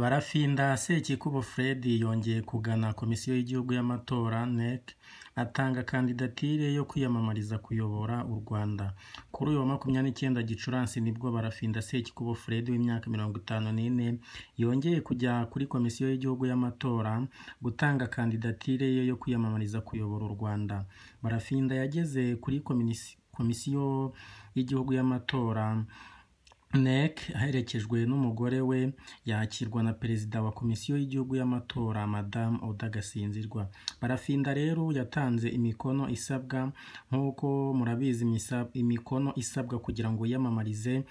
barafinda sekikubo fred yongeye kugana komisiyo y'igihugu y'amatora nec atanga kandidatire yo kwiyamamariza kuyobora u rwanda. Kuri uyu wa makumyabiri n'icyenda gicurasi ni bwo barafinda sekikubo fred w'imyaka mirongo itanu n'ine yongeye kujya kuri komisiyo y'igihugu y'amatora gutanga kandidatire ye yo kwiyamamariza kuyobora u rwanda. Barafinda yageze kuri komisiyo y'igihugu y'amatora NEC aherekejwe n'umugore we yakirwa na perezida wa komisiyo y'igihugu y'amatora madamu Oda Gasinzirwa. Barafinda rero yatanze imikono isabwa nk'uko murabizi imikono isabwa kugira ngo yiyamamarize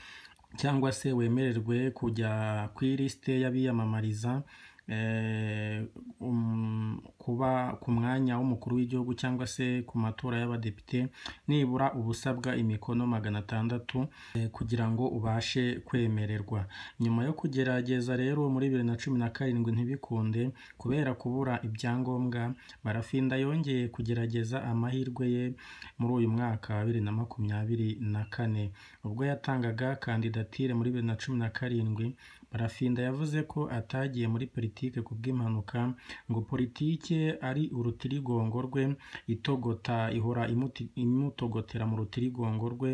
cyangwa se wemererwe kujya ku ilisite y'abiyamamariza kuba ku mwanya w'umukuru w'igihugu cyangwa se ku matora y'abadepite nibura uba usabwa imikono magana atandatu kugira ngo ubashe kwemererwa. Nyuma yo kugerageza rero muri bibiri na cumi na karindwi ntibikunde kubera kubura ibyangombwa barafinda yongeye kugerageza amahirwe ye muri uyu mwaka wa bibiri na makumyabiri na kane. Ubwo yatangaga kandidatire muri bibiri na cumi na karindwi barafinda yavuze ko atagiye muri politike ku bw'impanuka ngo politike ari urutirigongo rwe itogota ihora imutogotera mu rutirigongo rwe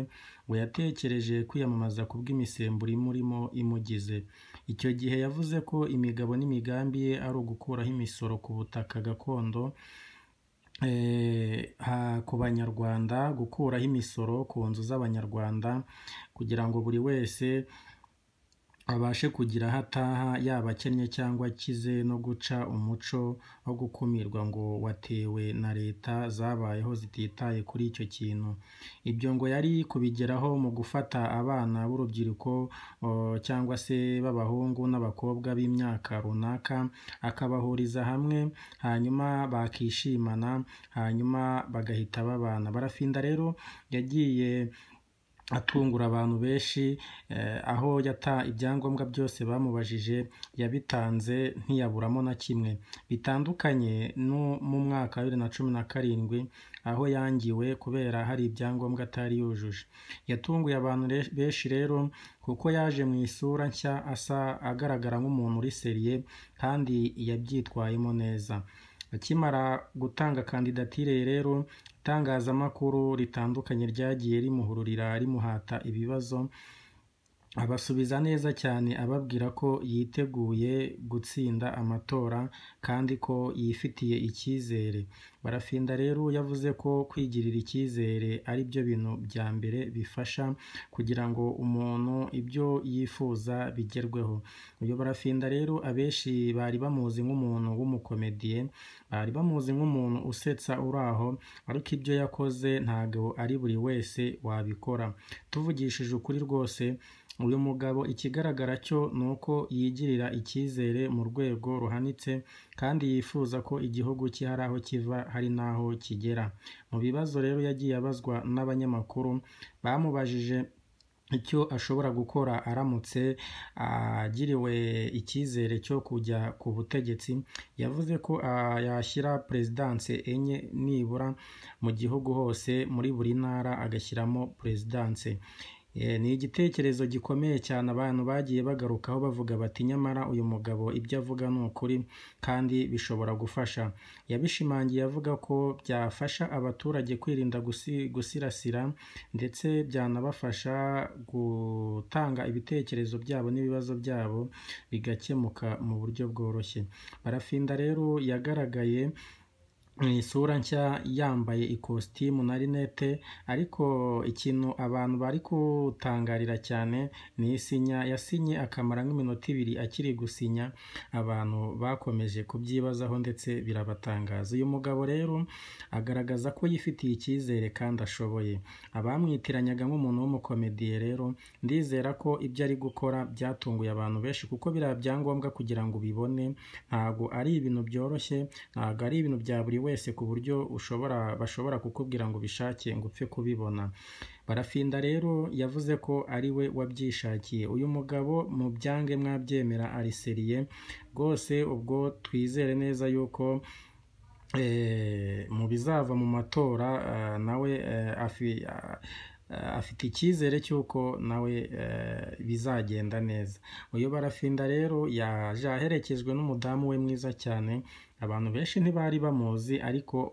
ngo yatekereje kwiyamamaza ku bw'imisemburo imurimo imugize. Icyo gihe yavuze ko imigabo n'imigambi ye ari ugukuraho imisoro ku butaka gakondo ku banyarwanda gukuraho imisoro ku nzu z'abanyarwanda kugira ngo buri wese abashe kugira aho ataha yaba akennye cyangwa akize no guca umuco wo gukumirwa ngo watewe na leta zabayeho zititaye kuri icyo kintu. Ibyo ngo yari kubigeraho mu gufata abana b'urubyiruko cyangwa se b'abahungu n'abakobwa b'imyaka runaka akabahuriza hamwe hanyuma bakishimana hanyuma bagahita babana. Barafinda rero yagiye atungura abantu benshi aho yata ibyangombwa byose bamubajije yabitanze ntiyaburamo na kimwe. Bitandukanye no mu mwaka wa bibiri na cumi na karindwi aho yangiwe kubera hari ibyangombwa atari yujuje. Yatunguye abantu benshi rero kuko yaje mu isura nshya asa agaragara nk'umuntu uri seriye kandi yabyitwayemo neza. Akimara gutanga kandidatire rero itangazamakuru ritandukanye ryagiye rimuhururira rimuhata ibibazo abasubiza neza cyane ababwira ko yiteguye gutsinda amatora kandi ko yifitiye icyizere. Barafinda rero yavuze ko kwigirira icyizere ari byo bintu bya mbere bifasha kugira ngo umuntu ibyo yifuza bigerweho. Uyu barafinda rero abenshi bari bamuzi nk'umuntu w'umukomediye bari bamuzi nk'umuntu usetsa uri aho ariko ibyo yakoze ntabwo ari buri wese wabikora. Tuvugishije ukuri rwose uyu mugabo ikigaragara cyo ni uko yigirira icyizere mu rwego ruhanitse kandi yifuza ko igihugu cye hari aho kiva hari n'aho kigera. Mu bibazo rero yagiye abazwa n'abanyamakuru bamubajije icyo ashobora gukora aramutse agiriwe icyizere cyo kujya ku butegetsi. Yavuze ko yashyira perezidanse enye nibura mu gihugu hose muri buri ntara agashyiramo perezidanse ni igitekerezo gikomeye cyane abantu bagiye bagarukaho bavuga bati nyamara uyu mugabo ibyo avuga ni ukuri kandi bishobora gufasha. Yabishimangiye avuga ko byafasha abaturage kwirinda gusirasira ndetse byanabafasha gutanga ibitekerezo byabo n'ibibazo byabo bigakemuka mu buryo bworoshye. Barafinda rero yagaragaye isura nshya yambaye ikositimu na rinete ariko ikintu abantu bari gutangarira cyane ni isinya. Yasinye akamara nk'iminota ibiri akiri gusinya. Abantu bakomeje kubyibazaho ndetse birabatangaza. Uyu mugabo rero agaragaza ko yifitiye icyizere kandi ashoboye. Abamwitiranyaga nk'umuntu w'umukomediye rero ndizera ko ibyo ari gukora byatunguye abantu benshi kuko biriya byangombwa kugira ngo ubibone. Ntabwo ari ibintu byoroshye ntabwo ari ibintu bya buri wese ku buryo ushobora bashobora kukubwira ngo ubishake ngo upfe kubibona. Barafinda rero yavuze ko ari we wabyishakiye. Uyu mugabo mu byange mwabyemera ariseriye rwose ubwo twizere neza yuko mu bizava mu matora nawe afite icyizere cy'uko nawe bizagenda neza. Uyu barafinda rero yaje aherekejwe n'umudamu we mwiza cyane abantu benshi ntibari bamuzi ariko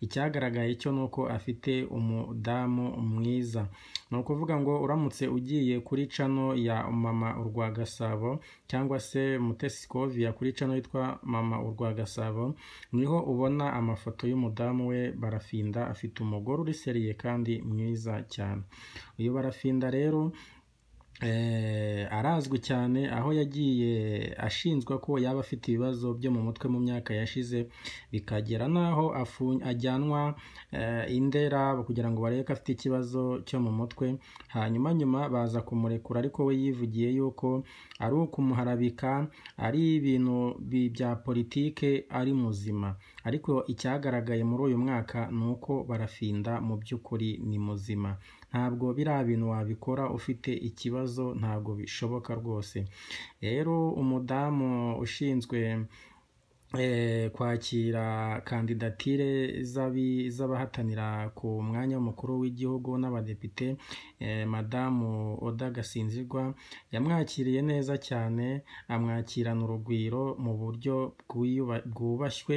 icyagaragaye cyo ni uko afite umudamu mwiza. Ni ukuvuga ngo uramutse ugiye kuri cano ya mama urwa gasabo cyangwa se mutesi sikoviya kuri cano yitwa mama urwa gasabo ni ho ubona amafoto y'umudamu we barafinda afite umugore uri seriye kandi mwiza cyane. Uyu barafinda rero arazwi cyane aho yagiye ashinjwa ko yaba afite ibibazo byo mu mutwe mu myaka yashize bikagera n'aho ajyanwa indera kugira ngo barebe ko afite ikibazo cyo mu mutwe. Hanyuma nyuma baza kumurekura ariko we yivugiye yuko ari ukumuharabika ari ibintu bya politike ari muzima. Ariko icyagaragaye muri uyu mwaka ni uko barafinda mu by'ukuri ni muzima. Ntabwo biriya bintu wabikora ufite ikibazo ntabwo bishoboka rwose. Rero umudamu ushinzwe kwakira kandidatire z'abahatanira ku mwanya w'umukuru w'igihugu n'abadepite madamu oda gasinzirwa yamwakiriye neza cyane amwakirana urugwiro mu buryo bwubashywe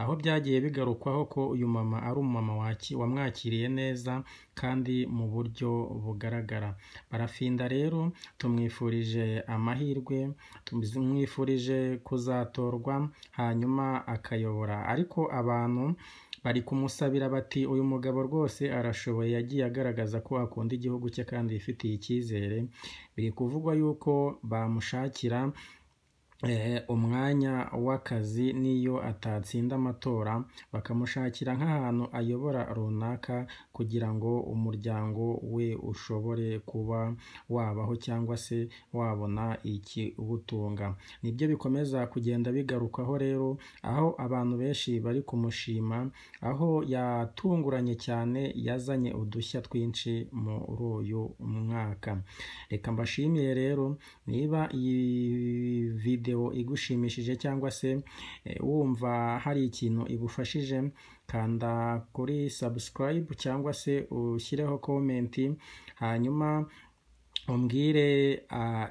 aho byagiye bigarukwaho ko uyu mama ari umumama wamwakiriye neza kandi mu buryo bugaragara. Barafinda rero tumwifurije amahirwe tumwifurije kuzatorwa hanyuma akayobora. Ariko abantu bari kumusabira bati uyu mugabo rwose arashoboye yagiye agaragaza ko akunda igihugu cye kandi yifitiye icyizere. Biri kuvugwa yuko bamushakira umwanya w'akazi n'iyo atatsinda amatora bakamushakira nk'ahantu ayobora runaka kugira ngo umuryango we ushobore kuba wabaho cyangwa se wabona ikiwutunga. Nibyo bikomeza kugenda bigarukaho rero aho abantu benshi bari kumushima aho yatunguranye cyane yazanye udushya twinshi muri uyu mwaka. Reka mbashimiye rero niba iyi videwo igushimishije cyangwa se wumva hari ikintu igufashije kanda kuri subscribe cyangwa se ushyireho komenti hanyuma umbwire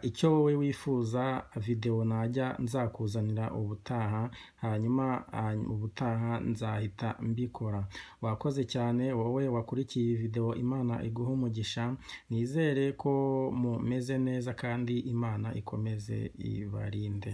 icyo wowe wifuza videwo najya nzakuzanira ubutaha hanyuma ubutaha nzahita mbikora. Wakoze cyane wowe wakurikiye iyi videwo imana iguha umugisha nizere ko mumeze neza kandi imana ikomeze ibarinde.